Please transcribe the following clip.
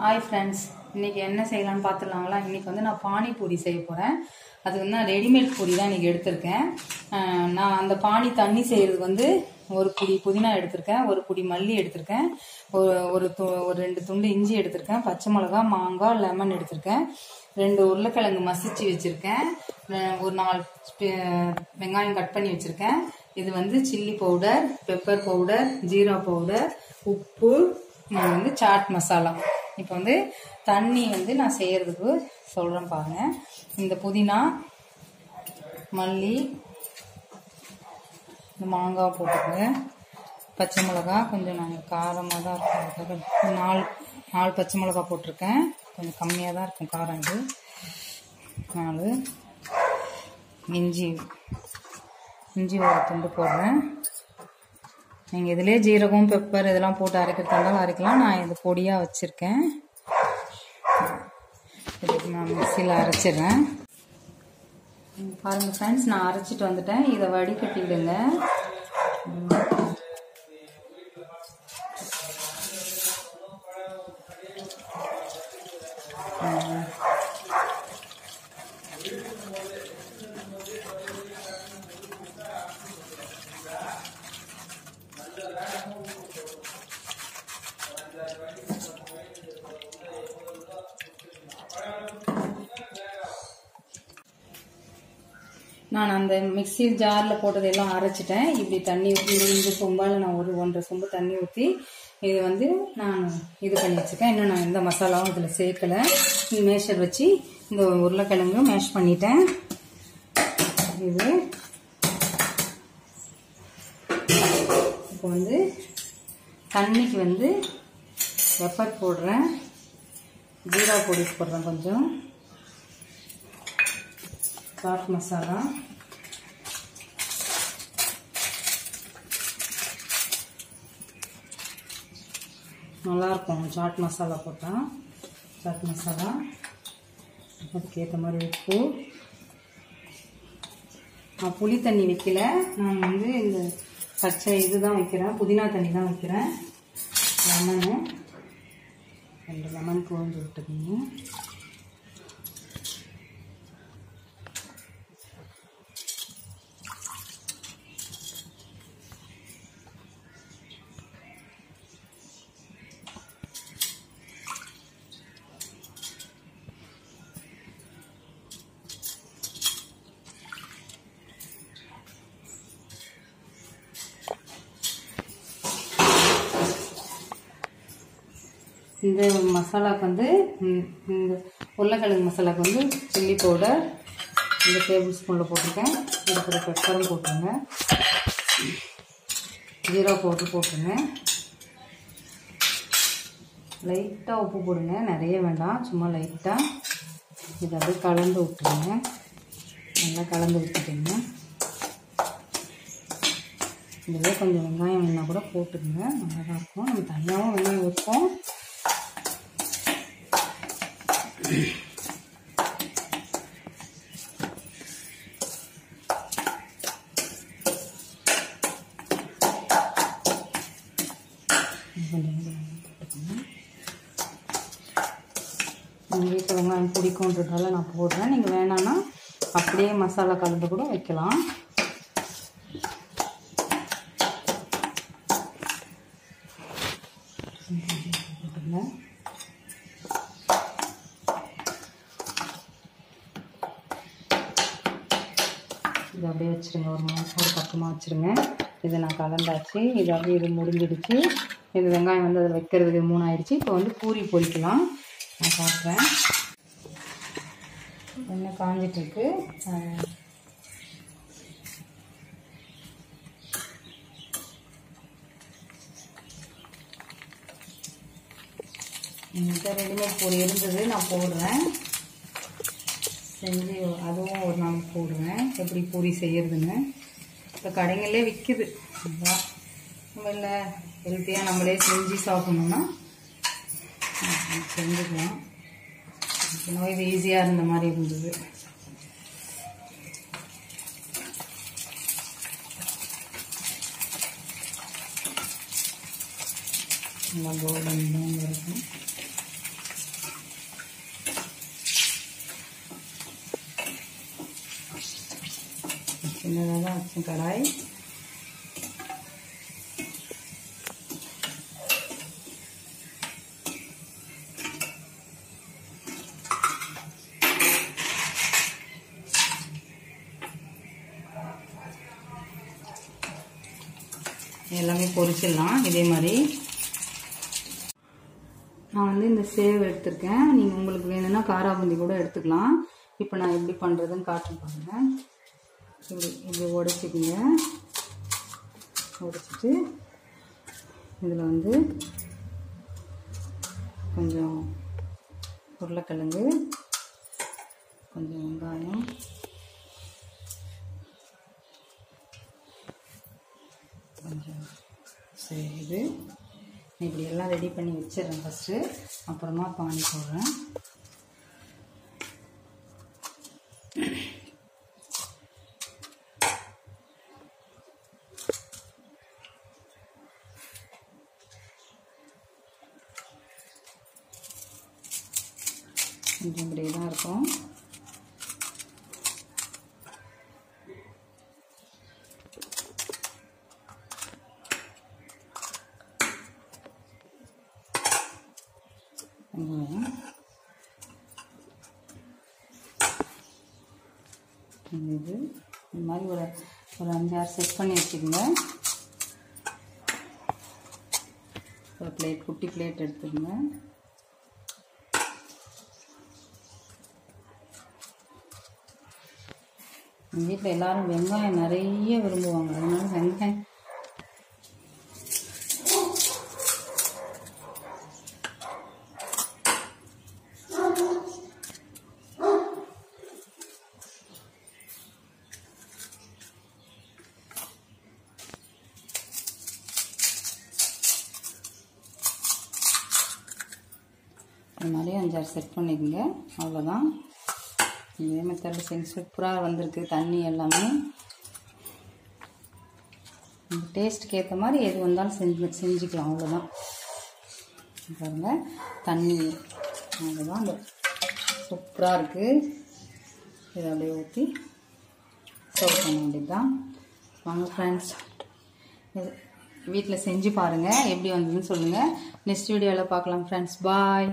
Hi friends இன்னைக்கு என்ன செய்யலாம்னு பார்த்துடலாங்களா? இன்னைக்கு வந்து நான் பானிபூரி செய்ய போகிறேன் அது வந்து நான் ரெடிமேட் பூரி தான் இன்றைக்கி எடுத்திருக்கேன். நான் அந்த பானி தண்ணி செய்கிறது வந்து ஒரு புடி புதினா எடுத்திருக்கேன் ஒரு புடி மல்லி எடுத்திருக்கேன் ஒரு ஒரு து- ஒரு ரெண்டு துண்டு இஞ்சி எடுத்திருக்கேன் பச்சை மிளகா மாங்காய் லெமன் எடுத்திருக்கேன் ரெண்டு உருளைக்கிழங்கு மசிச்சு வச்சுருக்கேன் ஒரு நாலு வெங்காயம் கட் பண்ணி வச்சுருக்கேன். இது வந்து chilli powder pepper powder jeera powder உப்பு இது வந்து சாட் மசாலா. இப்போ வந்து தண்ணி வந்து நான் செய்கிறதுக்கு சொல்கிறேன் பாருங்க. இந்த புதினா மல்லி இந்த மாங்காய் போட்டுக்கோங்க. பச்சை மிளகா கொஞ்சம் நாங்கள் காரமாக தான் இருக்கும். நாலு நாலு பச்சை மிளகா போட்டிருக்கேன். கொஞ்சம் கம்மியாக தான் இருக்கும் காரம் இது. நாலு இஞ்சி இஞ்சி ஒரு துண்டு போடுறேன். நீங்கள் இதிலே ஜீரகம் பெப்பர் இதெல்லாம் போட்டு அரைக்கிறதா இருந்தாலும் அரைக்கலாம். நான் இது பொடியாக வச்சுருக்கேன். இதுக்கு நான் மிக்சியில் அரைச்சிடுறேன். பாருங்கள் ஃப்ரெண்ட்ஸ் நான் அரைச்சிட்டு வந்துட்டேன். இதை வடிகட்டிடுங்க. நான் அந்த மிக்ஸி ஜாரில் போட்டதெல்லாம் அரைச்சிட்டேன். இப்படி தண்ணி ஊற்றி இந்த சொம்பால் நான் ஒரு ஒன்றரை சொம்பு தண்ணி ஊற்றி இது வந்து நான் இது பண்ணி வச்சுருக்கேன். இன்னும் நான் எந்த மசாலாவும் இதில் சேர்க்கலை. மேஷர் வச்சு இந்த உருளைக்கிழங்கும் மேஷ் பண்ணிட்டேன். இது. இப்போ வந்து தண்ணிக்கு வந்து பெப்பர் போடுறேன். ஜீரா பொடி போடுறேன் கொஞ்சம். சாட் மசாலா நல்லாயிருக்கும். சாட் மசாலா போட்டால் சாட் மசாலா அதுக்கேற்ற மாதிரி உப்பு. நான் புளி தண்ணி வைக்கல. நான் வந்து இந்த பச்சை இது தான் வைக்கிறேன். புதினா தண்ணி தான் வைக்கிறேன். லெமனு. ரெண்டு லெமன் குழஞ்சு விட்டுக்கணும் இந்த மசாலாவுக்கு வந்து இந்த உருளைக்கிழங்கு மசாலாவுக்கு வந்து சில்லி பவுடர் இந்த டேபிள் ஸ்பூனில் போட்டிருக்கேன். இருக்கிற பெப்பரும் போட்டுருங்க ஜீரா பவுடர் போட்டுருங்க லைட்டாக உப்பு போடுங்க. நிறைய வேண்டாம். சும்மா லைட்டாக இதை அப்படியே கலந்து விட்டுருங்க. நல்லா கலந்து விட்டுட்டீங்க. இதில் கொஞ்சம் வெங்காயம் வேணால் கூட போட்டுக்கோங்க. நல்லாதான் இருக்கும். நம்ம தனியாகவும் வெங்காயம் வைப்போம். எங்கள் வீட்டில் வெங்காயம் பிடிக்குன்றதால நான் போடுறேன். நீங்கள் வேணான்னா அப்படியே மசாலா கலந்து கூட வைக்கலாம். வச்சுருங்க. ஒரு ஒரு பக்கமாக வச்சுருங்க. இதை நான் கலந்தாச்சு. இது அப்படியே இது முடிஞ்சிடுச்சு. இது வெங்காயம் வந்து அதில் வைக்கிறதுக்கு மூணு ஆயிடுச்சு இப்போ வந்து பூரி பொரிக்கலாம். நான் பார்க்குறேன் எண்ணெய் காஞ்சிட்ருக்கு. என்கிட்ட ரெடிமேட் பொரி இருந்தது. நான் போடுறேன். செஞ்சு அதுவும் ஒரு நாள் போடுவேன். எப்படி பூரி செய்யறதுன்னு. இப்போ கடைங்களே விற்கிது நம்ம இல்லை ஹெல்த்தியாக நம்மளே செஞ்சு சாப்பிட்ணுன்னா செஞ்சுக்கலாம். நோய் இது ஈஸியாக இருந்த மாதிரி இருந்தது. நல்லா கோல்டன் இருக்கும். சின்னதாக தான் வச்சேன் கடாய் எல்லாமே பொரிச்சிடலாம் இதே மாதிரி. நான் வந்து இந்த சேவ் எடுத்திருக்கேன். நீங்கள் உங்களுக்கு வேணும்னா காராபுந்தி கூட எடுத்துக்கலாம். இப்போ நான் எப்படி பண்ணுறதுன்னு காட்டு பாருங்கள் இப்படி இப்படி உடைச்சிக்கிங்க. உடைச்சிட்டு இதில் வந்து கொஞ்சம் உருளைக்கிழங்கு கொஞ்சம் வெங்காயம் கொஞ்சம் சரி இது. இப்படி எல்லாம் ரெடி பண்ணி வச்சிடுறேன் ஃபஸ்ட்டு அப்புறமா பானி போடுறேன் கொஞ்சம் இப்படியே தான் இருக்கும். இது இந்த மாதிரி ஒரு ஒரு அஞ்சாறு செட் பண்ணி வச்சுக்கோங்க. ஒரு பிளேட் குட்டி பிளேட் எடுத்துருங்க எங்கள் வீட்டில் எல்லாரும் வெங்காயம் நிறைய விரும்புவாங்க. அதனால வெங்காயம். இந்த மாதிரி அஞ்சாறு செட் பண்ணிக்கோங்க. அவ்வளோதான் இதே மெத்தடில் செஞ்சு சூப்பராக வந்திருக்கு தண்ணி எல்லாமே. டேஸ்ட்டுக்கு ஏற்ற மாதிரி எது வந்தாலும் செஞ்சு செஞ்சுக்கலாம் அவ்வளோதான் பாருங்கள் தண்ணி. அவ்வளோதான் அந்த சூப்பராக இருக்குது இதை அப்படியே ஊற்றி சர்வ் பண்ண வேண்டியது தான் வாங்க ஃப்ரெண்ட்ஸ் வீட்டில் செஞ்சு பாருங்கள் எப்படி வந்ததுன்னு சொல்லுங்கள் நெக்ஸ்ட் வீடியோவில் பார்க்கலாம் ஃப்ரெண்ட்ஸ் பாய்